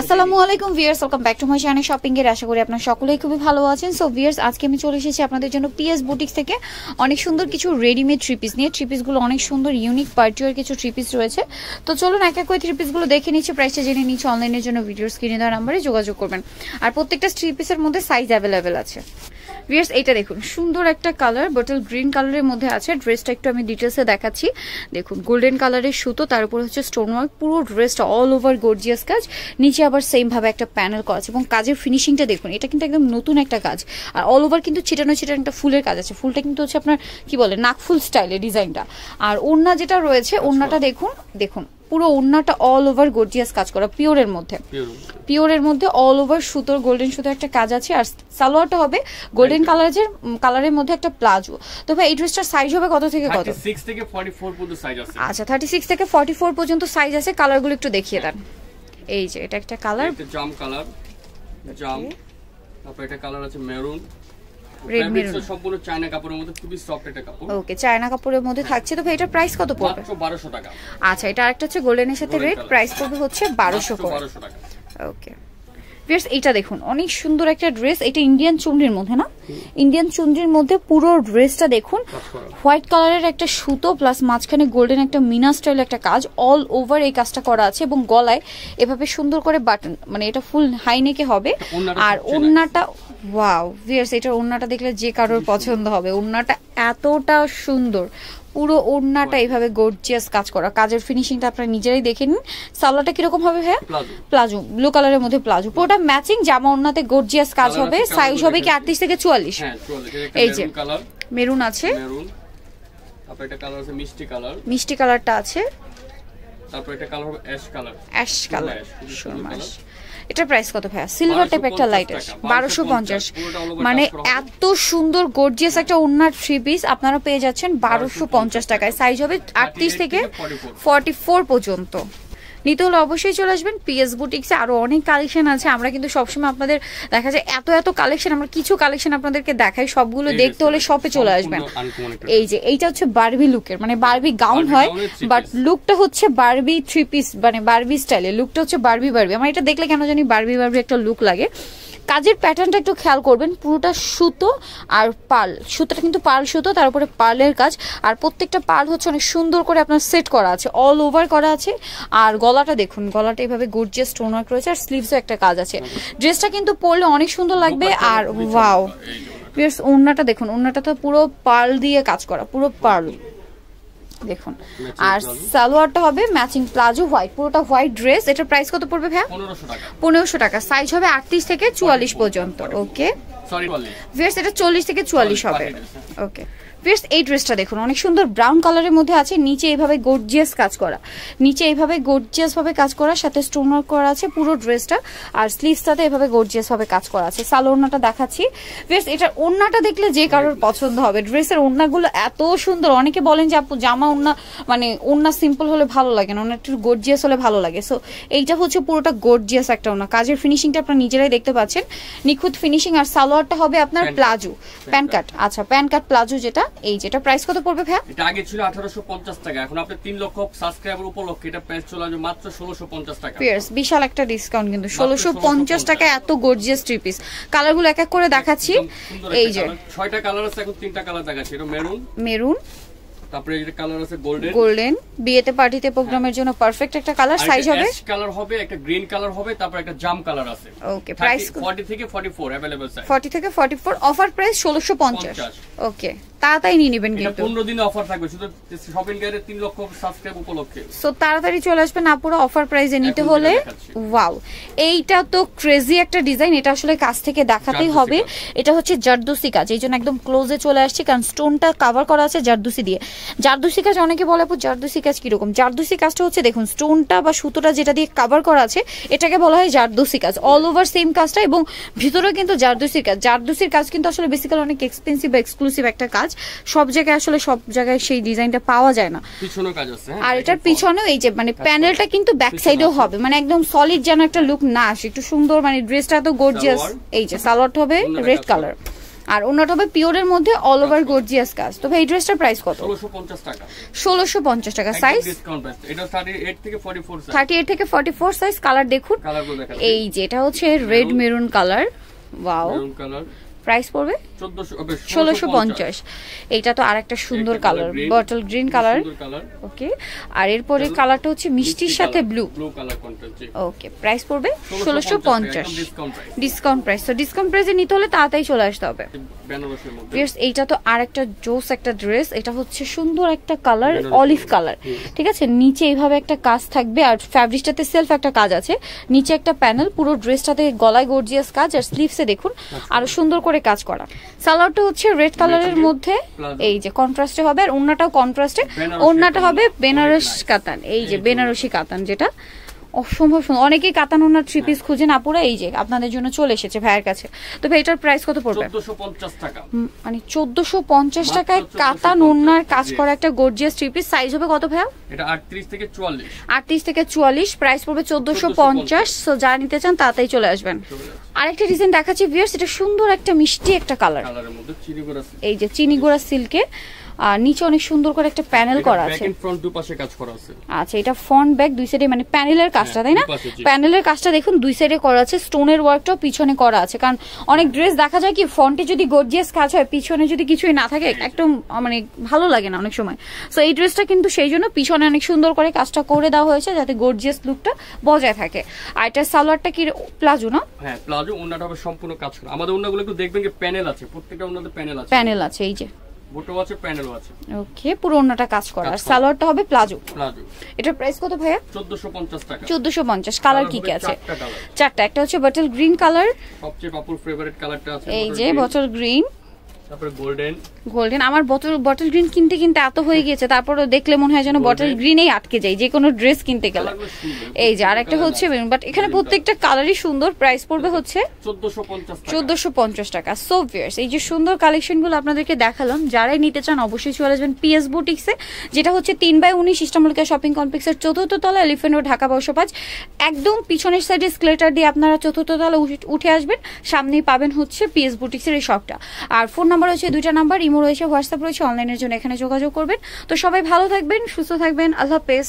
আসসালামু আলাইকুম viewers welcome back to my channel shopping এর। আশা করি আপনারা সকলেই খুবই ভালো আছেন। সো ভিয়ার্স আজকে আমি চলে এসেছি আপনাদের জন্য পিএস বুটিক্স থেকে অনেক সুন্দর কিছু রেডিমেড থ্রি পিস নিয়ে। থ্রি পিসগুলো অনেক সুন্দর ইউনিক পার্টিওয়ার কিছু থ্রি পিস রয়েছে। তো চলুন এক এক করে থ্রি দেখে নিচ্ছি। প্রাইসটা জেনে নিচ্ছি অনলাইনের জন্য ভিডিওর স্ক্রিনে দেওয়ার নাম্বারে যোগাযোগ করবেন। আর প্রত্যেকটা থ্রি পিসের মধ্যে সাইজ অ্যাভেলেবেল আছে। ভিয়ার্স এইটা দেখুন সুন্দর একটা কালার বটল গ্রিন কালারের মধ্যে আছে। ড্রেসটা একটু আমি ডিটেলসে দেখাচ্ছি। দেখুন গোল্ডেন কালারের সুতো তার উপর হচ্ছে স্টোন ওয়ার্ক পুরো ড্রেসটা অল ওভার গর্জিয়াস কাজ। নিচে আবার সেম ভাবে একটা প্যানেল করা আছে। এবং কাজের ফিনিশিংটা দেখুন এটা কিন্তু একদম নতুন একটা কাজ। আর অল ওভার কিন্তু ছিটানো ছিটানো একটা ফুলের কাজ আছে। ফুলটা কিন্তু হচ্ছে আপনার কি বলে নাকফুল স্টাইলের ডিজাইনটা আর ওড়না যেটা রয়েছে ওড়নাটা দেখুন দেখুন। পুরো ওড়নাটা অল ওভার গর্জিয়াস কাজ করা পিওরের মধ্যে। পিওরের মধ্যে অল ওভার সুতোর গোল্ডেন সুতোর একটা কাজ আছে আর সালোয়ারটা হবে গোল্ডেন কালারের কালারের মধ্যে একটা প্লাজো। তো ভাই এই ড্রেসটার সাইজ হবে কত থেকে কত? 36 থেকে 44 পর্যন্ত সাইজ আছে। আচ্ছা থার্টি সিক্স থেকে ফর্টি ফোর পর্যন্ত সাইজ আছে কালারগুলো একটু দেখিয়ে দেন। এই যে এটা একটা কালার এটা জাম কালার জাম তারপর এটা কালার আছে মেরুন Red maroon. সম্পূর্ণ চায়না কাপড়ের মধ্যে খুবই সফট একটা কাপড়। ওকে চায়না কাপড়ের মধ্যে থাকছে। তো ভাই এটার প্রাইস কত পড়বে? 1200 টাকা। আচ্ছা এটা আরেকটা হচ্ছে গোল্ডেনের সাথে Golden রেড color। প্রাইস পড়বে হচ্ছে বারোশো মাত্র করে। 1200 টাকা। ওকে ভিউয়ার্স এটা দেখুন অনেক সুন্দর একটা ড্রেস এটা ইন্ডিয়ান চুনরির মধ্যে না? ইন্ডিয়ান চুনরির মধ্যে পুরো ড্রেসটা দেখুন। হোয়াইট কালারের একটা সুতো প্লাস মাঝখানে গোল্ডেন একটা মিনা স্টাইল একটা কাজ। অল ওভার এই কাজটা করা আছে এবং গলায় এভাবে সুন্দর করে বাটন মানে এটা ফুল হাই নেকে হবে। আর ওড়নাটা ওয়াও ভিয়ার্স এটার ওড়নাটা দেখলে যে কারোর পছন্দ হবে। ওড়নাটা এতটা সুন্দর। পুরো ওড়নাটা এইভাবে গর্জিয়াস কাজ করা। কাজের ফিনিশিংটা আপনারা নিজেরাই দেখে নিন। সালোয়ারটা কীরকম হবে ভাইয়া? প্লাজো। ব্লু কালারের মধ্যে প্লাজো। পুরোটা ম্যাচিং জামা ওড়নাতে গর্জিয়াস কাজ হবে। সাইজ হবে কি আটত্রিশ থেকে চুয়াল্লিশ? হ্যাঁ এই যে। মেরুন আছে। মিষ্টি কালারটা আছে। তারপর এটা কালার হবে অ্যাশ কালার অ্যাশ কালার সুন্দর এটার প্রাইস কত ভাইয়া? সিলভার টাইপ একটা 1250 লাইট আছে বারোশো পঞ্চাশ 1250 পুরোটা all over মানে। এত সুন্দর গর্জিয়াস একটা ওনার থ্রি পিস আপনারা পেয়ে যাচ্ছেন বারোশো পঞ্চাশ টাকায়। সাইজ হবে আটত্রিশ 38 থেকে থেকে 44 ফর্টি ফোর পর্যন্ত। নিতে হলে অবশ্যই চলে আসবেন। পিএস বুটিক্সে আরও অনেক কালেকশন আছে। আমরা কিন্তু সবসময় আপনাদের দেখা যায় এত এত কালেকশন আমরা কিছু কালেকশন আপনাদেরকে দেখাই। সবগুলো দেখতে হলে শপে চলে আসবেন। এই যে এইটা হচ্ছে বারবি লুকের মানে বারবি গাউন হয় বাট লুকটা হচ্ছে বারবি থ্রি পিস মানে বারবি স্টাইলে লুকটা হচ্ছে বারবি বারবি আমার এটা দেখলে কেন জানি বারবি বারবি একটা লুক লাগে। কাজের প্যাটার্নটা একটু খেয়াল করবেন। পুরোটা সুতো আর পাল। সুতোটা কিন্তু পাল সুতো তার উপরে পার্লের কাজ। আর প্রত্যেকটা পাল হচ্ছে অনেক সুন্দর করে আপনার সেট করা আছে। অল ওভার করা আছে। আর গলাটা দেখুন গলাটা এভাবে গর্জিয়াস স্টোন ওয়ার্ক রয়েছে আর স্লিভসও একটা কাজ আছে। ড্রেসটা কিন্তু পরলে অনেক সুন্দর লাগবে আর ওয়াও। পিয়ার্স ওড়নাটা দেখুন ওড়নাটা তো পুরো পার্ল দিয়ে কাজ করা পুরো পার্ল দেখুন আর সালোয়ারটা হবে ম্যাচিং প্লাজো হোয়াইট পুরোটা হোয়াইট ড্রেস এটার প্রাইস কত পড়বে ভাইয়া? 1500 টাকা। পনেরোশো টাকা। সাইজ হবে আটত্রিশ থেকে চুয়াল্লিশ পর্যন্ত। ওকে সরি বলি ভিয়ার্স এটা চল্লিশ থেকে চুয়াল্লিশ হবে ওকে ভিয়ার্স এই ড্রেসটা দেখুন। অনেক সুন্দর ব্রাউন কালারের মধ্যে আছে নিচে এইভাবে গর্জিয়াস কাজ করা। নিচে এইভাবে গর্জিয়াস ভাবে কাজ করা সাথে স্টোন ওয়ার্ক করা আছে পুরো ড্রেসটা আর স্লিভসটাতে এভাবে গর্জিয়াস ভাবে কাজ করা আছে। সালো ওড়নাটা দেখাচ্ছি। ভিয়ার্স এটার ওড়নাটা দেখলে যে কারোর পছন্দ হবে। ড্রেসের ওড়নাগুলো এত সুন্দর। অনেকে বলেন যে আপু জামা ওড়না মানে ওড়না সিম্পল হলে ভালো লাগে না ওড়না একটু গর্জিয়াস হলে ভালো লাগে। সো এইটা হচ্ছে পুরোটা গর্জিয়াস একটা ওড়না। কাজের ফিনিশিংটা আপনারা নিজেরাই দেখতে পাচ্ছেন। নিখুঁত ফিনিশিং আর সালোয়ারটা হবে আপনার প্লাজো প্যান কাট আচ্ছা প্যান কাট প্লাজো যেটা এই যেটা প্রাইস কত পড়বে ভাই এটা আগে ছিল 1850 টাকা এখন আপনি 3 লক্ষ সাবস্ক্রাইবার উপলক্ষে এটা প্রাইস চলে আসবে মাত্র 1650 টাকা। পিয়ার্স বিশাল একটা ডিসকাউন্ট কিন্তু ষোলোশো পঞ্চাশ 1650 টাকা এত গর্জিয়াস থ্রি পিস কালারগুলো এক এক করে দেখাচ্ছি। এই যে। ছয়টা কালার আছে এখন তিনটা কালার দেখাচ্ছি এটা মেরুন মেরুন তারপরে এটা কালার আছে গোল্ডেন গোল্ডেন বিয়েতে পার্টিতে প্রোগ্রামের জন্য পারফেক্ট একটা কালার সাইজ হবে কালার হবে একটা গ্রিন কালার হবে তারপর একটা জাম কালার আছে ওকে প্রাইস 40 থেকে 44 अवेलेबल সাইজ ফর্টি থেকে ফর্টি ফোর অফার প্রাইস ষোলোশো পঞ্চাশ 50 ওকে তাড়াতাড়ি নিয়ে নেবেন এটা কিন্তু 15 দিনে অফার থাকবে শুধু শপিং গাইডে 3 লক্ষ সাবস্ক্রাইব উপলক্ষে সো তাড়াতাড়ি চলে আসবেন আপুরা অফার প্রাইসে নিতে এখন হলে যেটা দেখাচ্ছি। ওয়াও এইটা তো ক্রেজি একটা ডিজাইন এটা আসলে কাছ থেকে দেখাতেই জারদোসি হবে কাজ। এটা হচ্ছে জারদুসি কাজ এই জন্য একদম ক্লোজে চলে আসছে কারণ স্টোনটা কভার করা আছে জারদুসি দিয়ে জারদুসি কাজ অনেকে বলে আপু জারদুসি কাজ কীরকম? জারদুসি কাজটা হচ্ছে দেখুন স্টোনটা বা সুতোটা যেটা দিয়ে কাভার করা আছে এটাকে বলা হয় জারদুসি কাজ। অল ওভার সেম কাজটা এবং ভিতরে কিন্তু জারদুসির কাজ। জারদুসির কাজ কিন্তু আসলে বেসিক্যালি অনেক এক্সপেন্সিভ বা এক্সক্লুসিভ একটা কাজ। সব জায়গায় আসলে সব জায়গায় সেই ডিজাইনটা পাওয়া যায় না। পিছনেও কাজ আছে হ্যাঁ আর এটার পিছনেও এই যে মানে প্যানেলটা কিন্তু ব্যাক সাইডেও হবে। মানে একদম সলিড যেন একটা লুক না আসে। একটু সুন্দর মানে ড্রেসটা তো গর্জিয়াস এই যে সালোয়ারটা হবে রেড কালার আর অন্যটা হবে পিওরের মধ্যে অল ওভার গর্জিয়াস কাজ। তো ভাই এই ড্রেসটার প্রাইস কত? ষোলোশো পঞ্চাশ টাকা। ষোলোশো পঞ্চাশ টাকা। সাইজ ডিসকাউন্ট প্রাইস এটা থার্টি এইট থেকে 44 সাইজ 38 থেকে ফর্টি ফোর সাইজ কালার দেখুন এই যে এটা হচ্ছে red maroon colour wow maroon colour price পড়বে? ষোলোশো পঞ্চাশ। এইটা তো আর একটা সুন্দর colour bottle green colour okay আর এরপরে কালারটা হচ্ছে মিষ্টির সাথে ব্লু ওকে প্রাইস পড়বে ষোলোশো পঞ্চাশ ডিসকাউন্ট প্রাইস তো ডিসকাউন্ট প্রাইসে নিতে হলে তাড়াতাড়ি চলে আসতে হবে। এইটা তো আর একটা জোস একটা ড্রেস এটা হচ্ছে সুন্দর একটা কালার অলিভ কালার। কালার ঠিক আছে? নিচে এইভাবে একটা কাজ থাকবে। আর ফ্যাব্রিকটাতে সেলফ একটা কাজ আছে। নিচে একটা প্যানেল পুরো ড্রেসটাতে গলায় গর্জিয়াস কাজ। আর স্লিভসে দেখুন আরও সুন্দর করে কাজ করা। সালোয়ারটা হচ্ছে রেড কালারের মধ্যে এই যে কন্ট্রাস্টে হবে আর ওন্নাটাও কন্ট্রাস্টে ওড়নাটা ওন্নাটা হবে বেনারস কাতান এই যে বেনারসি কাতান যেটা। অসম্ভব সুন্দর। অনেকেই কাতান ওনার থ্রি পিস খুঁজে না পুরো এই যে আপনাদের জন্য চলে এসেছে ভাইয়ের কাছে। তবে এটার প্রাইস কত পড়বে? মানে চোদ্দশো পঞ্চাশ টাকায় 1450 কাতা নোনার কাজ করা একটা গর্জিয়াস থ্রি পিস সাইজ হবে কত ভাইয়া? এটা আটত্রিশ থেকে চুয়াল্লিশ। আটত্রিশ থেকে চুয়াল্লিশ। প্রাইস পড়বে চোদ্দশো পঞ্চাশ। সো যারা নিতে চান তাড়াতাড়ি চলে আসবেন। আরেকটা ডিজাইন দেখাচ্ছি ভিয়ার্স এটা সুন্দর একটা মিষ্টি একটা কালার এই যে চিনি গুঁড়া সিল্কে আর নিচে অনেক সুন্দর করে একটা প্যানেল করা ব্যাক আছে এন্ড ফ্রন্ট দুপাশে কাজ করা আছে। আচ্ছা এটা ফ্রন্ট ব্যাক দুই সাইডে মানে প্যানেলের কাজটা তাই না? দুই পাশে, জি। প্যানেলের কাজটা দেখুন দুই সাইডে করা আছে স্টোনের ওয়ার্কটাও পিছনে করা আছে। কারণ অনেক ড্রেস দেখা যায় কি ফ্রন্টে যদি গর্জিয়াস কাজ হয় পিছনে যদি কিছুই না থাকে একদম মানে ভালো লাগে না অনেক সময়। সো এই ড্রেসটা কিন্তু সেই জন্য পিছনে অনেক সুন্দর করে কাজটা করে দেওয়া হয়েছে যাতে গর্জিয়াস লুকটা বজায় থাকে। আর এটা সালোয়ারটা কি প্লাজো না? হ্যাঁ প্লাজো ওনাটা সম্পূর্ণ কাজ করা। আমাদের ওনাগুলো একটু দেখবেন কি প্যানেল আছে প্রত্যেকটা ওনাদের প্যানেল আছে। প্যানেল আছে এই যে। বুটো আছে প্যানেলও আছে। ওকে পুরো অন্যটা কাজ করা। আর। সালোয়ারটা হবে প্লাজো। প্লাজো। এটার প্রাইস কত ভাইয়া? চোদ্দশো পঞ্চাশ টাকা। চোদ্দশো পঞ্চাশ। কালার কি কি আছে? চারটা একটা হচ্ছে বাটল গ্রিন কালার সবচেয়ে পাপুর ফেভারিট কালারটা আছে এই যে বছর বটল গ্রিন তারপরে গোল্ডেন গোল্ডেন আমার বটল বটল গ্রিন কিনতে কিনতে এত হয়ে গিয়েছে তারপরে দেখলে মনে হয় যেন বটল। গ্রিনেই আটকে যাই যে কোনো ড্রেস কিনতে গেলে। এই যে আর একটা হচ্ছে বাট এখানে প্রত্যেকটা কালারই সুন্দর প্রাইস পড়বে হচ্ছে চোদ্দশো পঞ্চাশ টাকা। সো ভিয়ার্স এই যে সুন্দর কালেকশনগুলো আপনাদেরকে দেখালাম যারাই নিতে চান অবশ্যই চলে আসবেন পিএস বুটিক্সে যেটা হচ্ছে তিন বাই উনিশ ইস্টামলিকা শপিং কমপ্লেক্সের চতুর্থ তলা এলিফেন্ট রোড ঢাকা পাঁচ। একদম পিছনের সাইডে স্কেলেটার দিয়ে আপনারা চতুর্থ তলা উঠে- উঠে আসবেন সামনেই পাবেন হচ্ছে পিএস বুটিক্সের এই শপটা আর ফোন নাম্বার রয়েছে, দুইটা নাম্বার, ইমো রয়েছে, হোয়াটসঅ্যাপ রয়েছে, অনলাইনের জন্য এখানে যোগাযোগ করবেন। তো সবাই ভালো থাকবেন, সুস্থ থাকবেন, আল্লাহ হাফেজ।